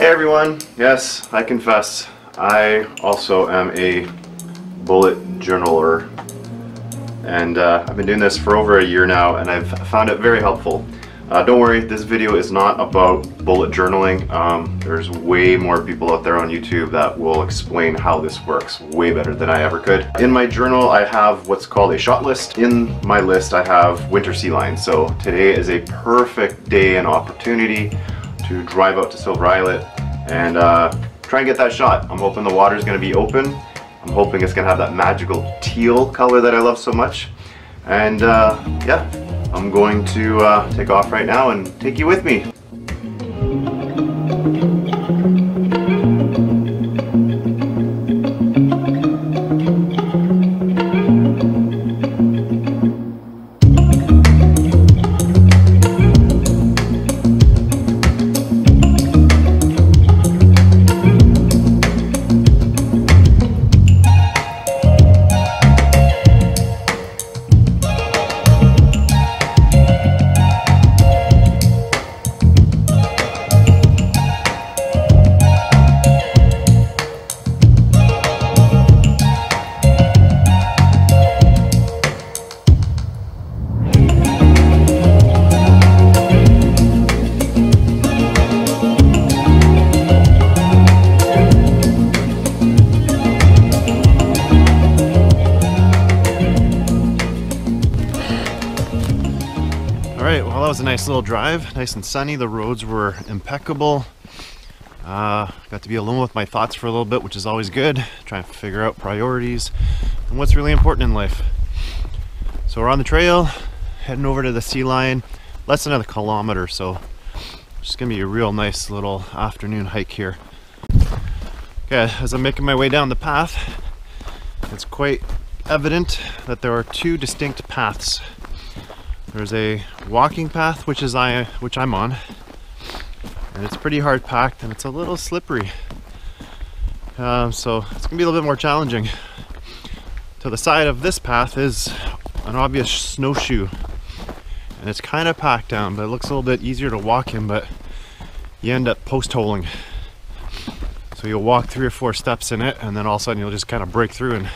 Hey everyone, yes, I confess, I also am a bullet journaler and uh, I've been doing this for over a year now and I've found it very helpful. Uh, don't worry, this video is not about bullet journaling. Um, there's way more people out there on YouTube that will explain how this works way better than I ever could. In my journal, I have what's called a shot list. In my list, I have winter sea lion. So today is a perfect day and opportunity to drive out to Silver Islet and uh, try and get that shot. I'm hoping the water is going to be open. I'm hoping it's to have that magical teal color that I love so much. And uh, yeah, I'm going to uh, take off right now and take you with me. Nice little drive, nice and sunny, the roads were impeccable. Uh, got to be alone with my thoughts for a little bit, which is always good. Trying to figure out priorities and what's really important in life. So we're on the trail, heading over to the sea lion, less than a kilometer, so it's gonna be a real nice little afternoon hike here. Okay, as I'm making my way down the path, it's quite evident that there are two distinct paths there's a walking path which is I which I'm on. And it's pretty hard packed and it's a little slippery. Um, so it's gonna be a little bit more challenging. To the side of this path is an obvious snowshoe. And it's kind of packed down but it looks a little bit easier to walk in but you end up post holing so you'll walk three or four steps in it and then all of a sudden you'll just kind of break through and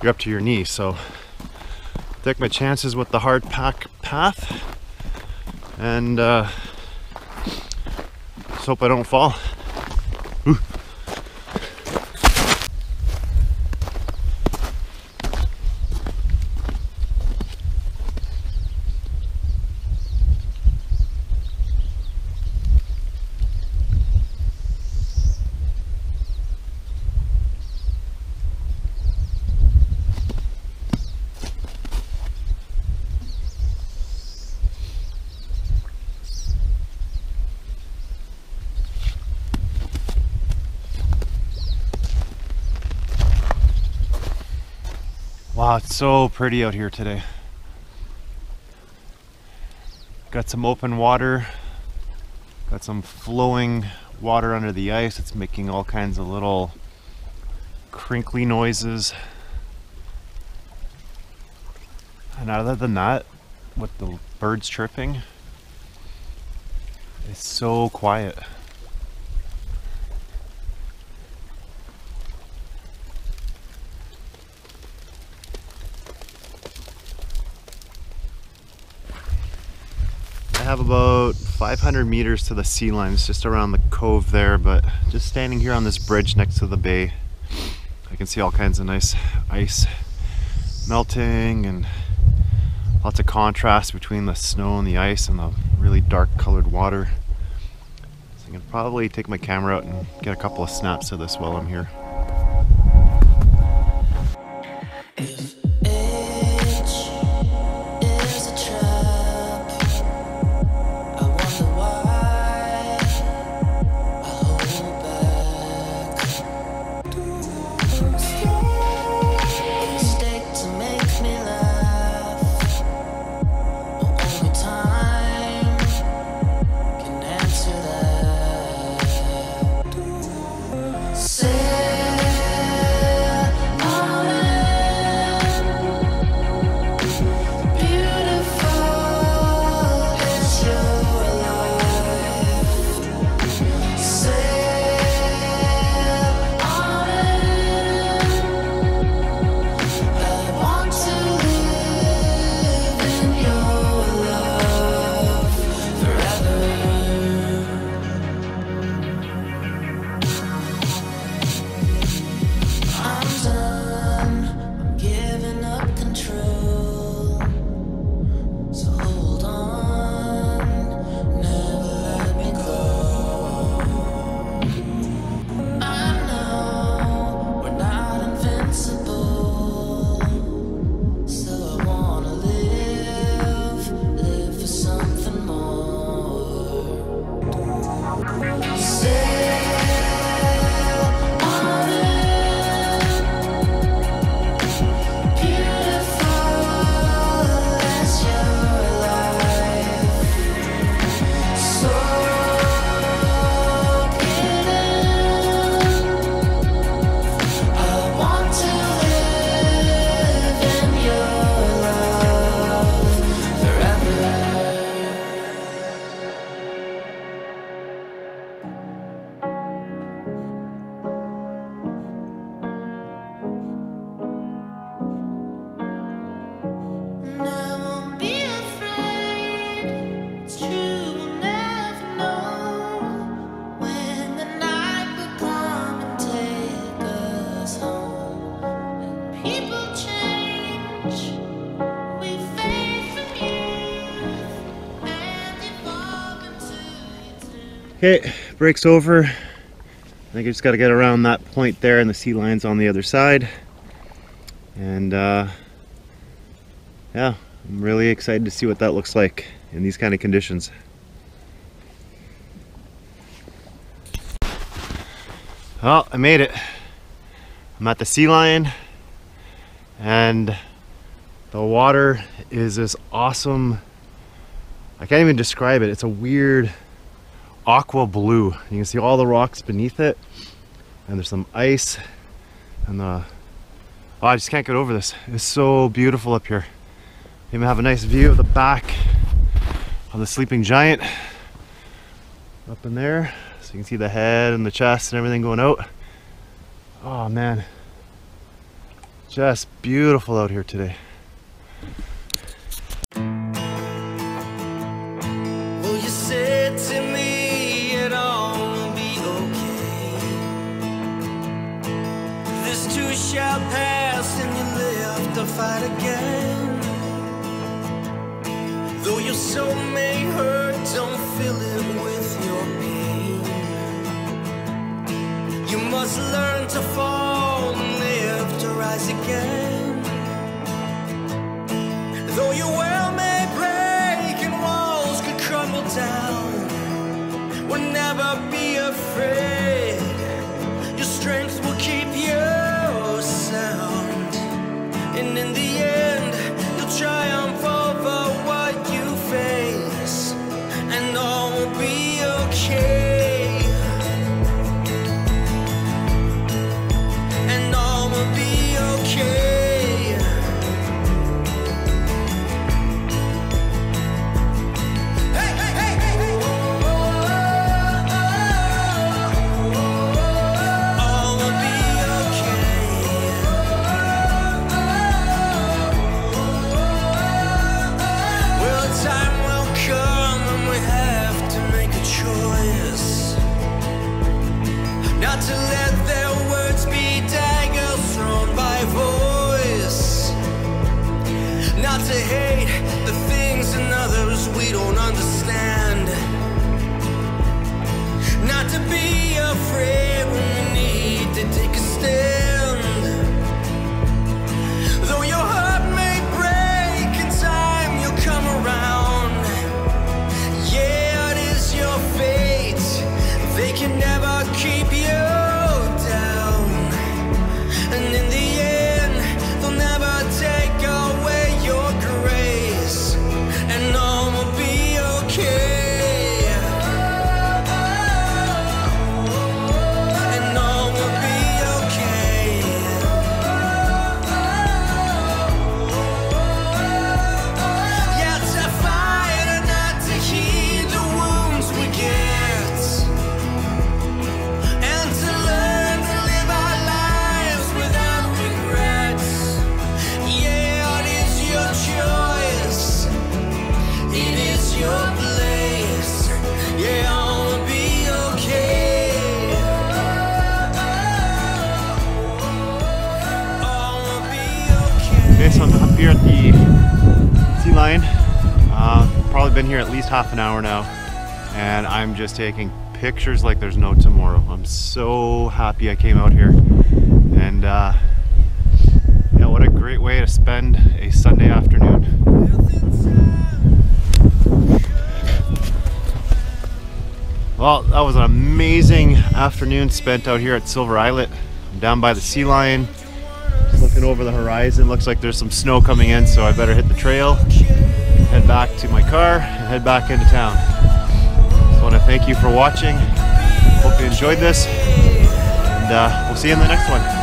you're up to your knees. So take my chances with the hard pack path and uh, just hope I don't fall. Wow, it's so pretty out here today. Got some open water, got some flowing water under the ice. It's making all kinds of little crinkly noises. And other than that, with the birds chirping, it's so quiet. Have about 500 meters to the sea lion. It's just around the cove there, but just standing here on this bridge next to the bay, I can see all kinds of nice ice melting and lots of contrast between the snow and the ice and the really dark colored water. So I can probably take my camera out and get a couple of snaps of this while I'm here. Okay, breaks over. I think I just got to get around that point there and the sea lions on the other side. And uh, yeah, I'm really excited to see what that looks like in these kind of conditions. Well, I made it. I'm at the sea lion and the water is this awesome I can't even describe it. It's a weird aqua blue. You can see all the rocks beneath it and there's some ice and uh, the oh, I just can't get over this. It's so beautiful up here. You even have a nice view of the back of the sleeping giant up in there. So you can see the head and the chest and everything going out. Oh man, just beautiful out here today. Soul may hurt, don't fill it with your pain. You must learn to fall and live to rise again. Though your well may break and walls could crumble down, will never be afraid. Hate the things in others we don't understand. Not to be afraid lion. Uh, probably been here at least half an hour now, and I'm just taking pictures like there's no tomorrow. I'm so happy I came out here, and uh, yeah, what a great way to spend a Sunday afternoon. Well, that was an amazing afternoon spent out here at Silver Islet. I'm down by the sea lion, looking over the horizon. Looks like there's some snow coming in, so I better hit the trail, head back to my car, and head back into town. So I want to thank you for watching. Hope you enjoyed this, and uh, we'll see you in the next one.